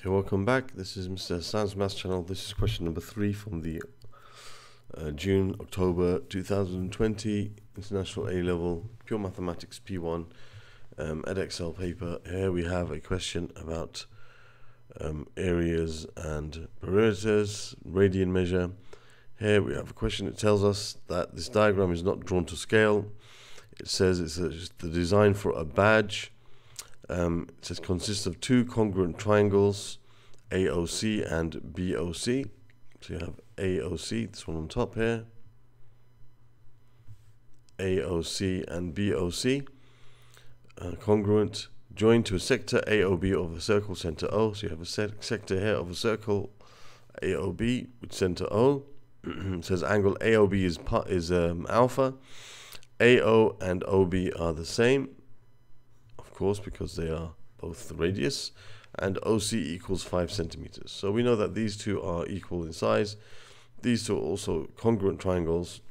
Okay, welcome back. This is Mr. Hassaan's Maths channel. This is question number three from the uh, June October 2020 International A Level Pure Mathematics P1 um, Edexcel paper. Here we have a question about um, areas and perimeters, radian measure. Here we have a question that tells us that this diagram is not drawn to scale. It says it's a, the design for a badge um, it says consists of two congruent triangles, AOC and BOC. So you have AOC, this one on top here, AOC and BOC, uh, congruent, joined to a sector AOB of a circle center O. So you have a sector here of a circle AOB with center O. it says angle AOB is is um, alpha. AO and OB are the same course, because they are both the radius, and OC equals 5 centimeters. So we know that these two are equal in size. These two are also congruent triangles.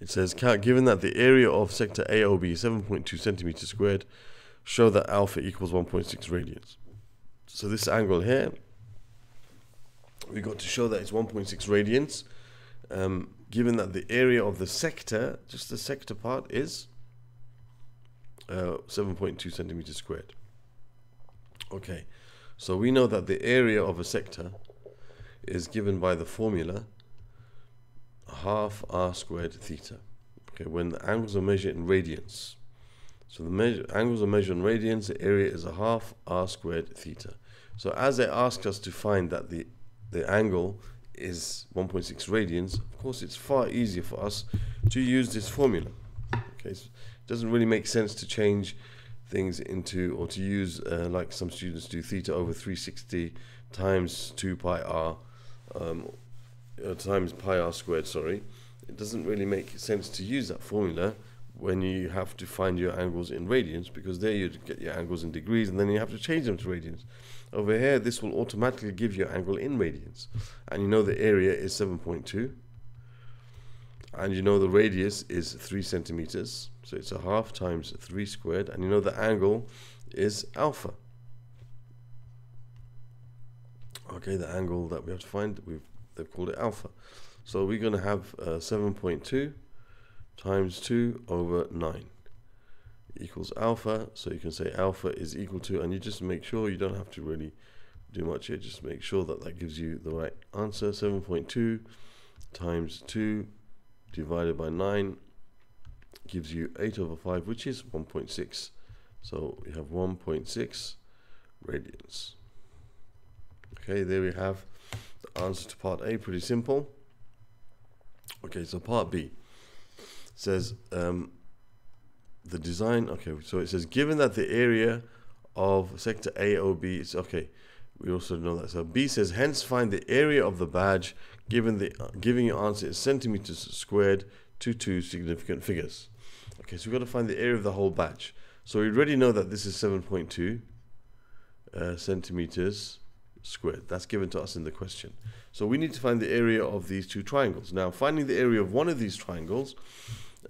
It says, given that the area of sector AOB is 7.2 centimeters squared, show that alpha equals 1.6 radians. So this angle here, we got to show that it's 1.6 radians. Um, given that the area of the sector, just the sector part, is uh, 7.2 centimeters squared. Okay, so we know that the area of a sector is given by the formula half r squared theta. Okay, when the angles are measured in radians. So the measure, angles are measured in radians, the area is a half r squared theta. So as they ask us to find that the, the angle is 1.6 radians, of course it's far easier for us to use this formula. Okay, so doesn't really make sense to change things into or to use uh, like some students do theta over 360 times 2 pi r um, uh, times pi r squared sorry. It doesn't really make sense to use that formula when you have to find your angles in radians because there you get your angles in degrees and then you have to change them to radians. Over here this will automatically give you an angle in radians and you know the area is 7.2 and you know the radius is 3 centimeters so it's a half times 3 squared and you know the angle is alpha. Okay the angle that we have to find we've they've called it alpha. So we're going to have uh, 7.2 times 2 over 9 equals alpha. So you can say alpha is equal to and you just make sure you don't have to really do much here just make sure that that gives you the right answer. 7.2 times 2 divided by 9 gives you 8 over 5 which is 1.6 so we have 1.6 radians. Okay there we have the answer to part A pretty simple. Okay so part B says um, the design okay so it says given that the area of sector AOB is okay we also know that so B says hence find the area of the badge given the uh, giving your answer is centimeters squared to two significant figures. Okay, so we've got to find the area of the whole badge. So we already know that this is 7.2 uh, centimeters squared. That's given to us in the question. So we need to find the area of these two triangles. Now, finding the area of one of these triangles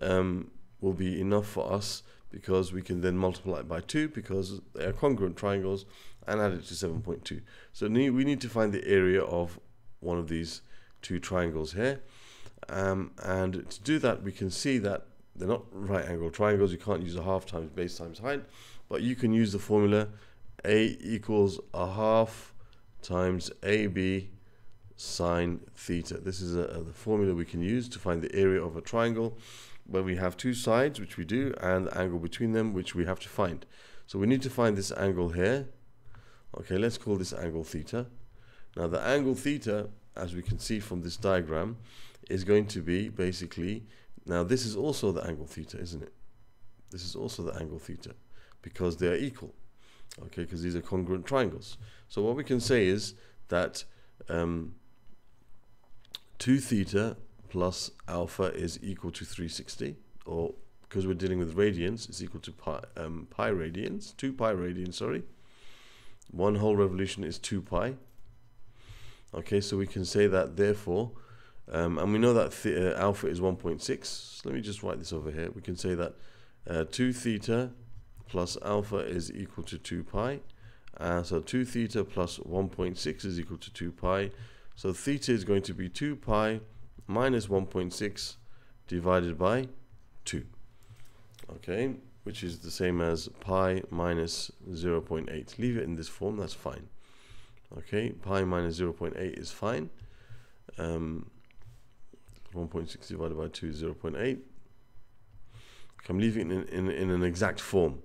um, will be enough for us because we can then multiply it by 2 because they are congruent triangles and add it to 7.2. So we need to find the area of one of these two triangles here. Um, and to do that, we can see that they're not right angle triangles. You can't use a half times base times height, but you can use the formula A equals a half times AB sine theta. This is a, a, the formula we can use to find the area of a triangle where we have two sides, which we do, and the angle between them, which we have to find. So we need to find this angle here. Okay, let's call this angle theta. Now the angle theta as we can see from this diagram, is going to be basically, now this is also the angle theta, isn't it? This is also the angle theta, because they are equal, okay, because these are congruent triangles. So what we can say is that um, 2 theta plus alpha is equal to 360, or because we're dealing with radians, it's equal to pi, um, pi radians, 2 pi radians, sorry. One whole revolution is 2 pi, Okay, so we can say that therefore, um, and we know that uh, alpha is 1.6. So let me just write this over here. We can say that uh, 2 theta plus alpha is equal to 2 pi. Uh, so 2 theta plus 1.6 is equal to 2 pi. So theta is going to be 2 pi minus 1.6 divided by 2. Okay, which is the same as pi minus 0.8. Leave it in this form, that's fine. Okay, pi minus 0.8 is fine. Um, 1.6 divided by 2 is 0.8. I'm leaving it in, in, in an exact form.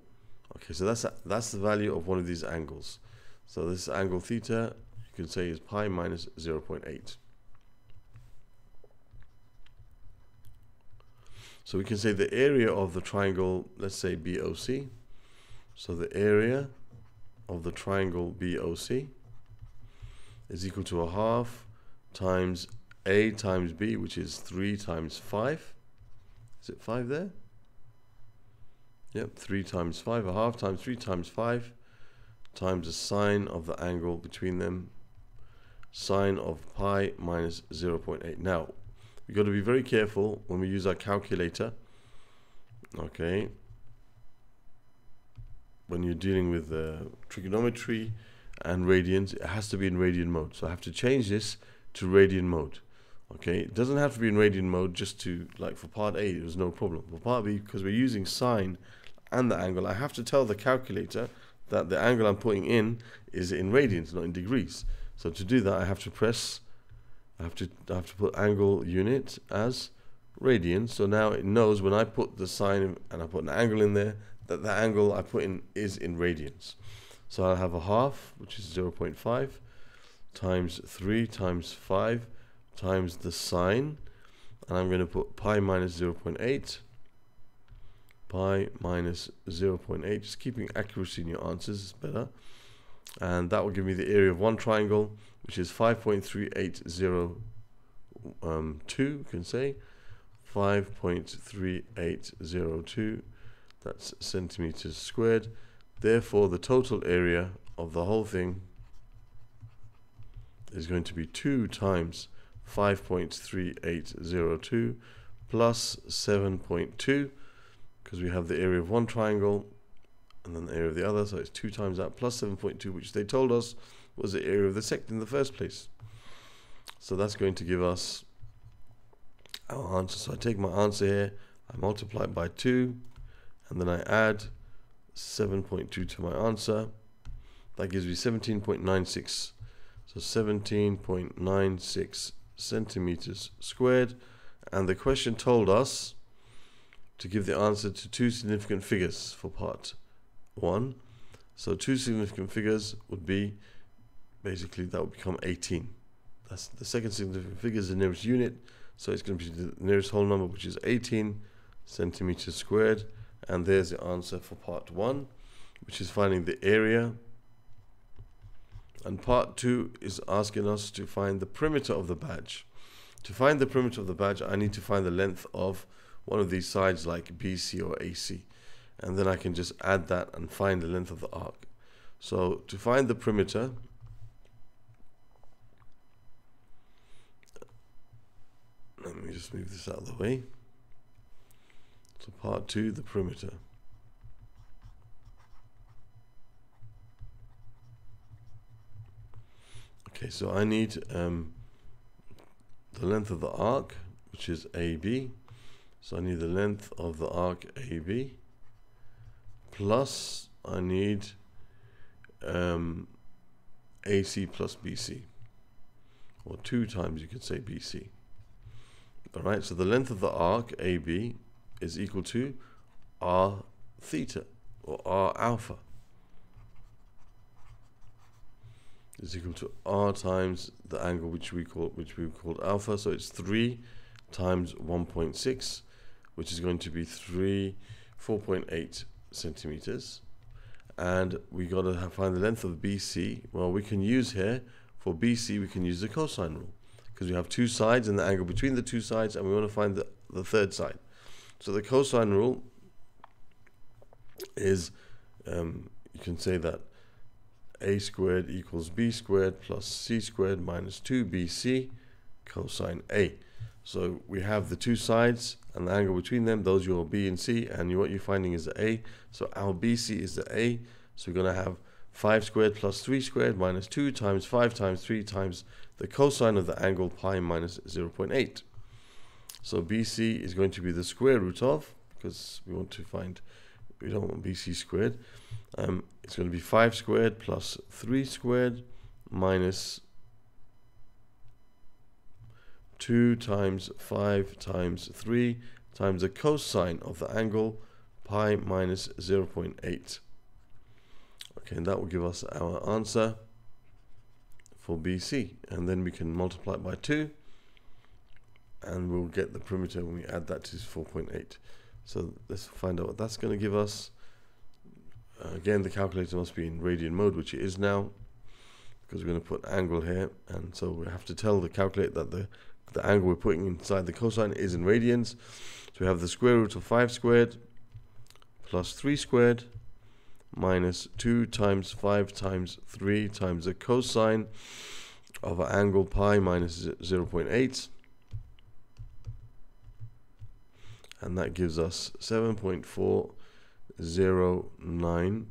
Okay, so that's a, that's the value of one of these angles. So this angle theta, you can say is pi minus 0.8. So we can say the area of the triangle, let's say BOC. So the area of the triangle BOC is equal to a half times A times B, which is 3 times 5. Is it 5 there? Yep, 3 times 5, a half times 3 times 5 times the sine of the angle between them, sine of pi minus 0.8. Now, we've got to be very careful when we use our calculator. Okay. When you're dealing with uh, trigonometry and radians, it has to be in radian mode. So I have to change this to radian mode. Okay, it doesn't have to be in radian mode just to, like for part A, there's no problem. For part B, because we're using sine and the angle, I have to tell the calculator that the angle I'm putting in is in radians, not in degrees. So to do that, I have to press, I have to, I have to put angle unit as radians. So now it knows when I put the sine and I put an angle in there, that the angle I put in is in radians. So I'll have a half, which is 0.5, times 3 times 5 times the sine. And I'm going to put pi minus 0.8 pi minus 0.8 just keeping accuracy in your answers is better and that will give me the area of one triangle which is 5.3802 um, you can say. 5.3802 that's centimeters squared. Therefore the total area of the whole thing is going to be 2 times 5.3802 plus 7.2 because we have the area of one triangle and then the area of the other so it's 2 times that plus 7.2 which they told us was the area of the sect in the first place. So that's going to give us our answer. So I take my answer here I multiply it by 2 and then I add 7.2 to my answer. That gives me 17.96 so 17.96 centimeters squared. And the question told us to give the answer to two significant figures for part one. So two significant figures would be basically that would become 18. That's the second significant figure is the nearest unit, so it's going to be the nearest whole number, which is 18 centimeters squared. And there's the answer for part one, which is finding the area. And part two is asking us to find the perimeter of the badge. To find the perimeter of the badge, I need to find the length of one of these sides like BC or AC and then I can just add that and find the length of the arc. So to find the perimeter let me just move this out of the way. So part two, the perimeter. Okay, so I need um, the length of the arc, which is AB. So I need the length of the arc AB plus I need um, AC plus BC or two times you could say BC. Alright, so the length of the arc AB is equal to R theta or R alpha. Is equal to R times the angle which we call which we called alpha. So it's 3 times 1.6 which is going to be 3, 4.8 centimeters. And we got to find the length of BC. Well, we can use here, for BC, we can use the cosine rule. Because we have two sides and the angle between the two sides, and we want to find the, the third side. So the cosine rule is, um, you can say that a squared equals b squared plus c squared minus 2bc cosine a. So we have the two sides and the angle between them, those your B and C, and what you're finding is the A. So our BC is the A, so we're going to have 5 squared plus 3 squared minus 2 times 5 times 3 times the cosine of the angle pi minus 0.8. So BC is going to be the square root of, because we want to find, we don't want BC squared. Um, it's going to be 5 squared plus 3 squared minus 2 times 5 times 3 times the cosine of the angle pi minus 0.8. Okay, and that will give us our answer for BC. And then we can multiply it by 2 and we'll get the perimeter when we add that to 4.8. So let's find out what that's going to give us. Again, the calculator must be in radian mode, which it is now, because we're going to put angle here. And so we have to tell the calculator that the, the angle we're putting inside the cosine is in radians. So we have the square root of 5 squared plus 3 squared minus 2 times 5 times 3 times the cosine of an angle pi minus 0.8 and that gives us 7.4095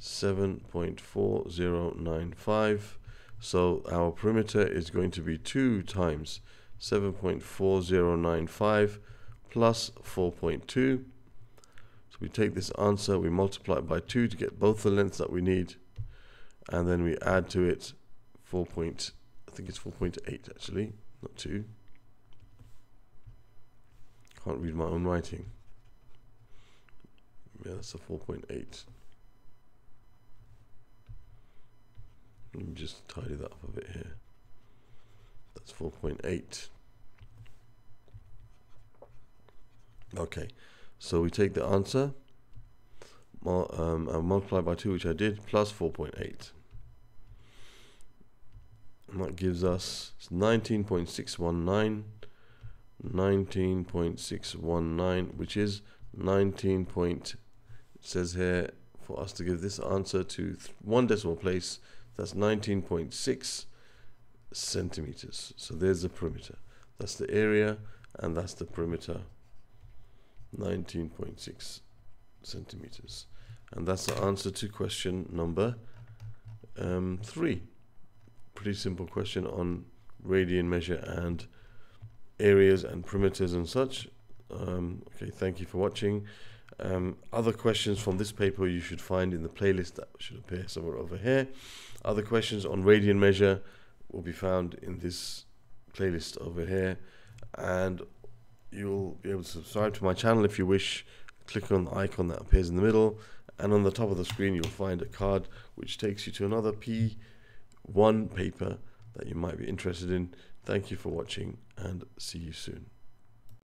7.4095 so our perimeter is going to be 2 times 7.4095 plus 4.2 So we take this answer, we multiply it by 2 to get both the lengths that we need, and then we add to it 4 point, I think it's 4.8 actually, not 2. Can't read my own writing. Yeah, that's a 4.8. Let me just tidy that up a bit here. That's 4.8. Okay. So we take the answer, um, and multiply by 2, which I did, plus 4.8. And that gives us 19.619, 19.619, which is 19 point, it says here, for us to give this answer to one decimal place, that's 19.6 centimeters. So there's the perimeter. That's the area, and that's the perimeter 19.6 centimeters. And that's the answer to question number um, three. Pretty simple question on radian measure and areas and perimeters and such. Um, okay, thank you for watching. Um, other questions from this paper you should find in the playlist that should appear somewhere over here. Other questions on radian measure will be found in this playlist over here. And you'll be able to subscribe to my channel if you wish. Click on the icon that appears in the middle, and on the top of the screen, you'll find a card which takes you to another P1 paper that you might be interested in. Thank you for watching, and see you soon.